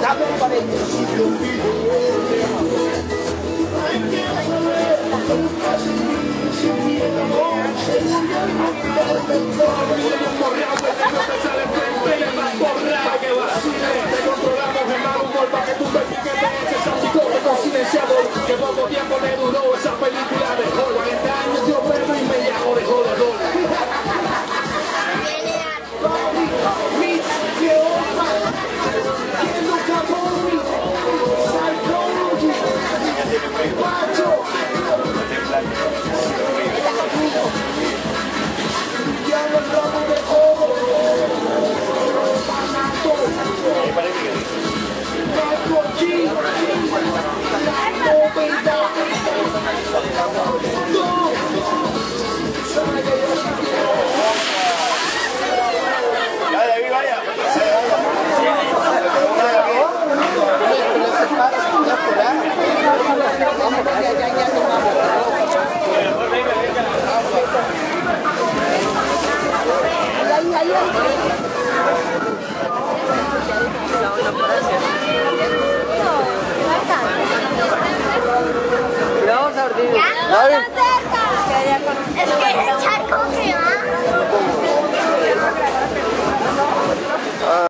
Tá bom, parei. Amor, que vacile, te para Vamos a. Ya no cerca. Es que el charco que va.